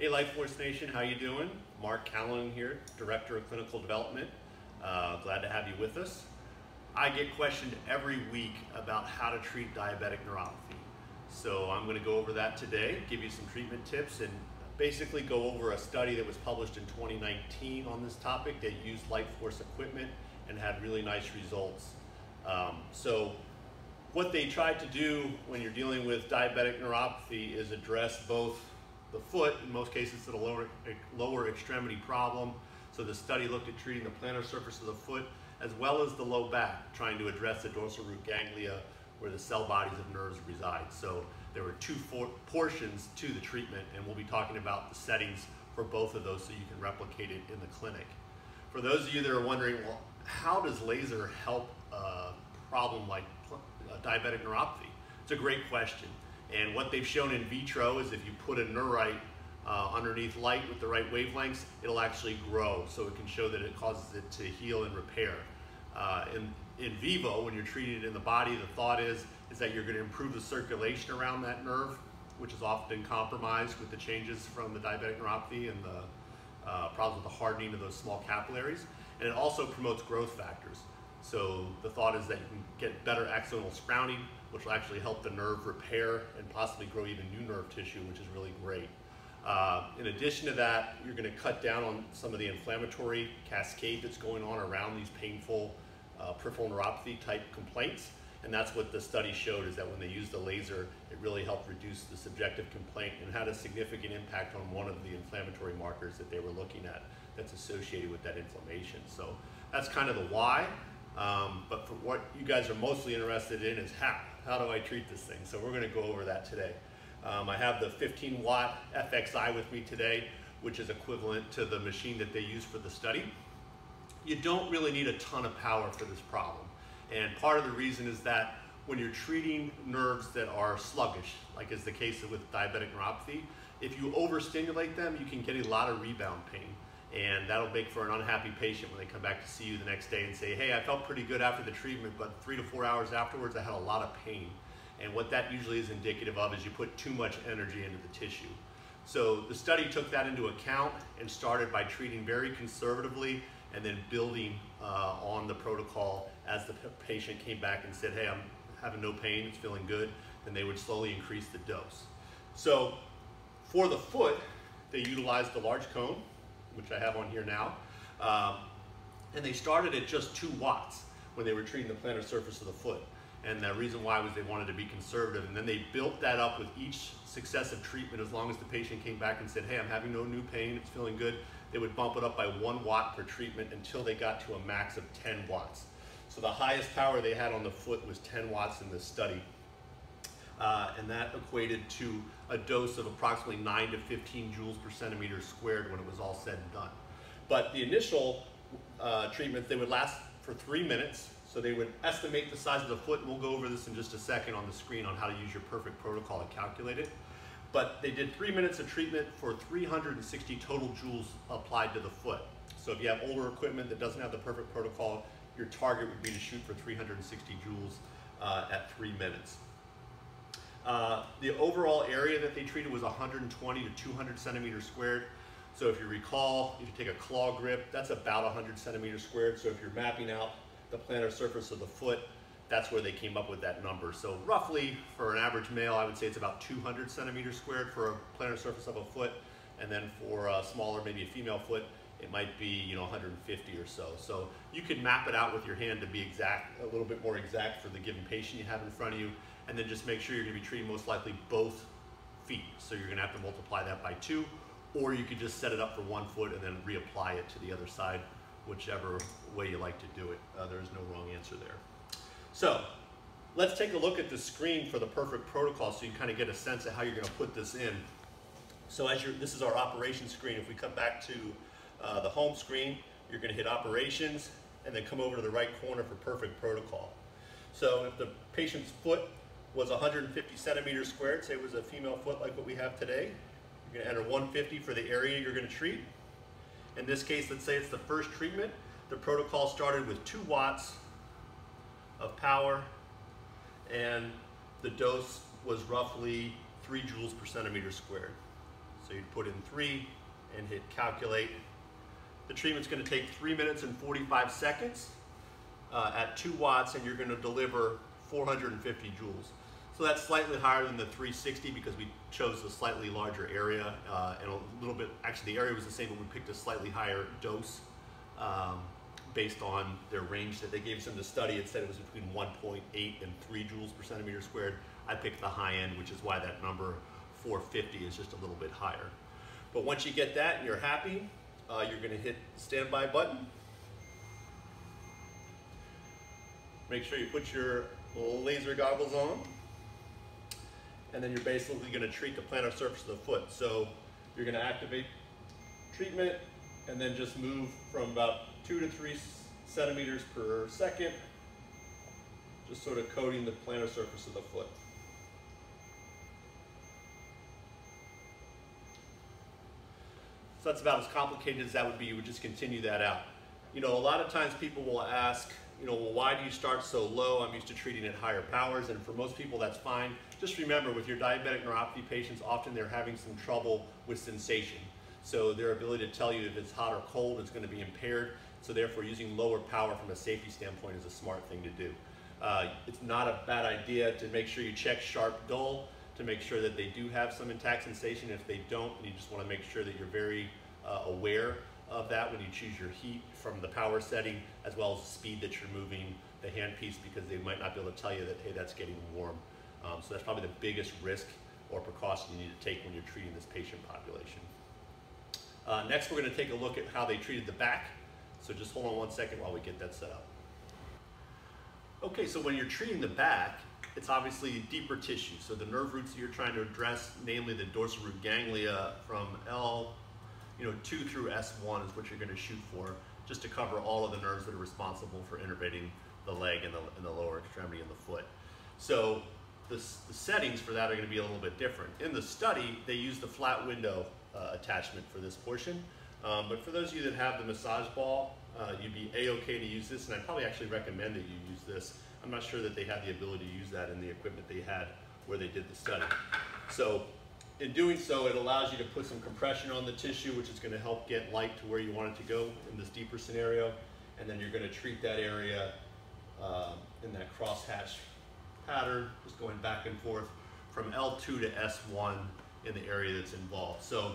Hey LightForce Nation, how you doing? Mark Callanan here, Director of Clinical Development. Uh, glad to have you with us. I get questioned every week about how to treat diabetic neuropathy. So I'm going to go over that today, give you some treatment tips, and basically go over a study that was published in 2019 on this topic that used Life Force equipment and had really nice results. Um, so what they tried to do when you're dealing with diabetic neuropathy is address both the foot, in most cases to the lower, lower extremity problem. So the study looked at treating the plantar surface of the foot as well as the low back, trying to address the dorsal root ganglia where the cell bodies of nerves reside. So there were two portions to the treatment and we'll be talking about the settings for both of those so you can replicate it in the clinic. For those of you that are wondering, well, how does laser help a problem like diabetic neuropathy? It's a great question. And what they've shown in vitro is if you put a neurite uh, underneath light with the right wavelengths, it'll actually grow. So it can show that it causes it to heal and repair. Uh, in, in vivo, when you're treating it in the body, the thought is, is that you're going to improve the circulation around that nerve, which is often compromised with the changes from the diabetic neuropathy and the uh, problems with the hardening of those small capillaries. And it also promotes growth factors. So the thought is that you can get better axonal sprouting, which will actually help the nerve repair and possibly grow even new nerve tissue, which is really great. Uh, in addition to that, you're going to cut down on some of the inflammatory cascade that's going on around these painful uh, peripheral neuropathy type complaints. And that's what the study showed is that when they used the laser, it really helped reduce the subjective complaint and had a significant impact on one of the inflammatory markers that they were looking at that's associated with that inflammation. So that's kind of the why. Um, but for what you guys are mostly interested in is how. How do I treat this thing? So we're gonna go over that today. Um, I have the 15 watt FXI with me today, which is equivalent to the machine that they use for the study. You don't really need a ton of power for this problem. And part of the reason is that when you're treating nerves that are sluggish, like is the case with diabetic neuropathy, if you overstimulate them, you can get a lot of rebound pain. And that'll make for an unhappy patient when they come back to see you the next day and say, hey, I felt pretty good after the treatment, but three to four hours afterwards, I had a lot of pain. And what that usually is indicative of is you put too much energy into the tissue. So the study took that into account and started by treating very conservatively and then building uh, on the protocol as the patient came back and said, hey, I'm having no pain, it's feeling good, then they would slowly increase the dose. So for the foot, they utilized the large cone, which I have on here now. Um, and they started at just two watts when they were treating the plantar surface of the foot. And the reason why was they wanted to be conservative. And then they built that up with each successive treatment as long as the patient came back and said, hey, I'm having no new pain, it's feeling good. They would bump it up by one watt per treatment until they got to a max of 10 watts. So the highest power they had on the foot was 10 watts in this study. Uh, and that equated to a dose of approximately 9 to 15 joules per centimeter squared when it was all said and done. But the initial uh, they would last for three minutes. So they would estimate the size of the foot, and we'll go over this in just a second on the screen on how to use your perfect protocol to calculate it. But they did three minutes of treatment for 360 total joules applied to the foot. So if you have older equipment that doesn't have the perfect protocol, your target would be to shoot for 360 joules uh, at three minutes. Uh, the overall area that they treated was 120 to 200 centimeters squared. So if you recall, if you take a claw grip, that's about 100 centimeters squared. So if you're mapping out the plantar surface of the foot, that's where they came up with that number. So roughly for an average male, I would say it's about 200 centimeters squared for a plantar surface of a foot. And then for a smaller, maybe a female foot, it might be you know 150 or so. So you can map it out with your hand to be exact, a little bit more exact for the given patient you have in front of you and then just make sure you're gonna be treating most likely both feet. So you're gonna have to multiply that by two, or you could just set it up for one foot and then reapply it to the other side, whichever way you like to do it. Uh, there's no wrong answer there. So let's take a look at the screen for the perfect protocol so you kind of get a sense of how you're gonna put this in. So as you're, this is our operation screen. If we come back to uh, the home screen, you're gonna hit operations and then come over to the right corner for perfect protocol. So if the patient's foot was 150 centimeters squared, say it was a female foot like what we have today. You're gonna enter 150 for the area you're gonna treat. In this case, let's say it's the first treatment. The protocol started with two watts of power and the dose was roughly three joules per centimeter squared. So you'd put in three and hit calculate. The treatment's gonna take three minutes and 45 seconds uh, at two watts and you're gonna deliver 450 joules. So that's slightly higher than the 360 because we chose a slightly larger area uh, and a little bit, actually the area was the same, but we picked a slightly higher dose um, based on their range that they gave us in the study. It said it was between 1.8 and 3 joules per centimeter squared. I picked the high end, which is why that number 450 is just a little bit higher. But once you get that and you're happy, uh, you're gonna hit standby button. Make sure you put your laser goggles on. And then you're basically gonna treat the plantar surface of the foot. So you're gonna activate treatment and then just move from about two to three centimeters per second, just sort of coating the plantar surface of the foot. So that's about as complicated as that would be. You would just continue that out. You know, a lot of times people will ask, you know, well, why do you start so low? I'm used to treating at higher powers, and for most people, that's fine. Just remember, with your diabetic neuropathy patients, often they're having some trouble with sensation. So their ability to tell you if it's hot or cold is going to be impaired. So therefore, using lower power from a safety standpoint is a smart thing to do. Uh, it's not a bad idea to make sure you check sharp dull to make sure that they do have some intact sensation. If they don't, you just want to make sure that you're very uh, aware of that when you choose your heat from the power setting, as well as the speed that you're moving the handpiece because they might not be able to tell you that, hey, that's getting warm. Um, so that's probably the biggest risk or precaution you need to take when you're treating this patient population. Uh, next, we're going to take a look at how they treated the back. So just hold on one second while we get that set up. Okay, so when you're treating the back, it's obviously deeper tissue. So the nerve roots that you're trying to address, namely the dorsal root ganglia from L, you know, 2 through S1 is what you're going to shoot for, just to cover all of the nerves that are responsible for innervating the leg and the, and the lower extremity and the foot. So the, the settings for that are going to be a little bit different. In the study, they use the flat window uh, attachment for this portion. Um, but for those of you that have the massage ball, uh, you'd be a-okay to use this, and I probably actually recommend that you use this. I'm not sure that they had the ability to use that in the equipment they had where they did the study. So in doing so, it allows you to put some compression on the tissue, which is going to help get light to where you want it to go in this deeper scenario. And then you're going to treat that area uh, in that crosshatch pattern, just going back and forth from L2 to S1 in the area that's involved. So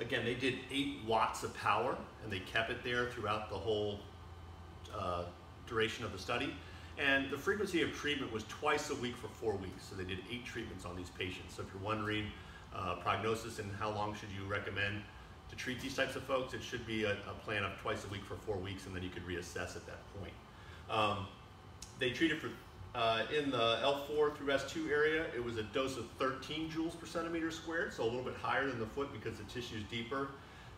again, they did eight watts of power and they kept it there throughout the whole uh, duration of the study. And the frequency of treatment was twice a week for four weeks. So they did eight treatments on these patients. So if you're wondering uh, prognosis and how long should you recommend to treat these types of folks, it should be a, a, plan of twice a week for four weeks and then you could reassess at that point. Um, they treated for uh, in the L4 through S2 area, it was a dose of 13 joules per centimeter squared, so a little bit higher than the foot because the tissue is deeper.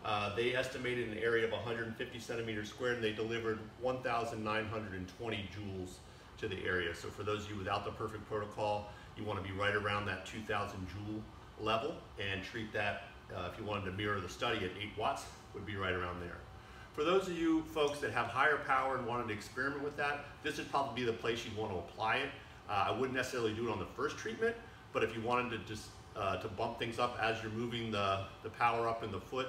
Uh, they estimated an area of 150 centimeters squared and they delivered 1,920 joules to the area. So for those of you without the perfect protocol, you want to be right around that 2,000 joule level and treat that, uh, if you wanted to mirror the study at 8 watts, would be right around there. For those of you folks that have higher power and wanted to experiment with that, this would probably be the place you'd want to apply it. Uh, I wouldn't necessarily do it on the first treatment, but if you wanted to just uh, to bump things up as you're moving the, the power up in the foot,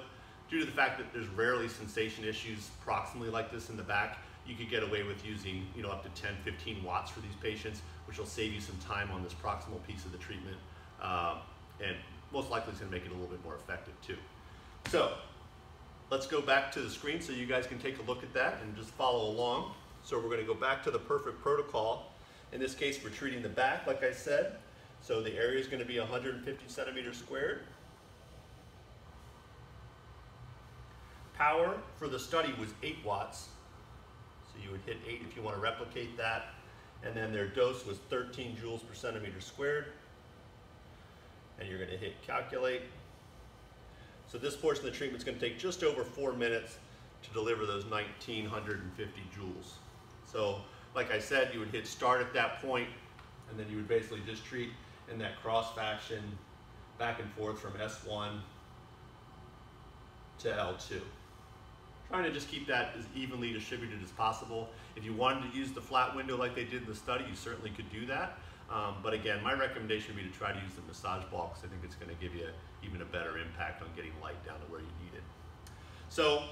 due to the fact that there's rarely sensation issues proximally like this in the back, you could get away with using you know up to 10, 15 watts for these patients, which will save you some time on this proximal piece of the treatment, uh, and most likely it's going to make it a little bit more effective too. So Let's go back to the screen so you guys can take a look at that and just follow along. So we're going to go back to the perfect protocol. In this case, we're treating the back, like I said. So the area is going to be 150 centimeters squared. Power for the study was 8 watts. So you would hit 8 if you want to replicate that. And then their dose was 13 joules per centimeter squared. And you're going to hit calculate. So this portion of the treatment is going to take just over four minutes to deliver those 1950 joules. So like I said, you would hit start at that point, and then you would basically just treat in that crosshatch back and forth from S1 to L2. Trying to just keep that as evenly distributed as possible. If you wanted to use the flat window like they did in the study, you certainly could do that. Um, but again, my recommendation would be to try to use the massage ball because I think it's going to give you even a better impact on getting light down to where you need it. So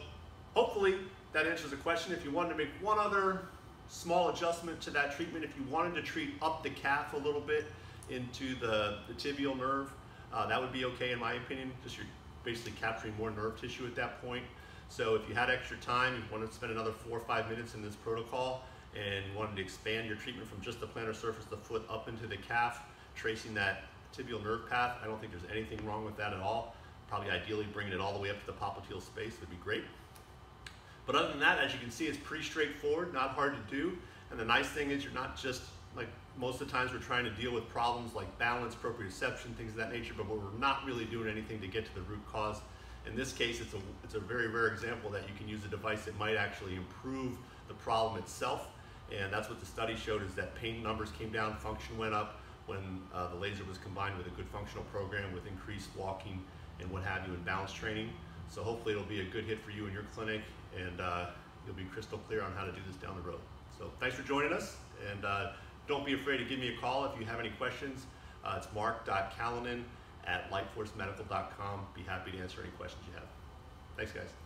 hopefully that answers the question. If you wanted to make one other small adjustment to that treatment, if you wanted to treat up the calf a little bit into the, the tibial nerve, uh, that would be okay in my opinion. Just you're basically capturing more nerve tissue at that point. So if you had extra time, you wanted to spend another four or five minutes in this protocol and wanted to expand your treatment from just the plantar surface of the foot up into the calf, tracing that tibial nerve path, I don't think there's anything wrong with that at all. Probably ideally bringing it all the way up to the popliteal space would be great. But other than that, as you can see, it's pretty straightforward, not hard to do. And the nice thing is you're not just, like most of the times we're trying to deal with problems like balance, proprioception, things of that nature, but we're not really doing anything to get to the root cause. In this case, it's a, it's a very rare example that you can use a device that might actually improve the problem itself. And that's what the study showed is that pain numbers came down, function went up when uh, the laser was combined with a good functional program with increased walking and what have you in balance training. So hopefully it'll be a good hit for you in your clinic and uh, you'll be crystal clear on how to do this down the road. So thanks for joining us and uh, don't be afraid to give me a call if you have any questions. Uh, it's mark.callanan at lightforcemedical.com. Be happy to answer any questions you have. Thanks guys.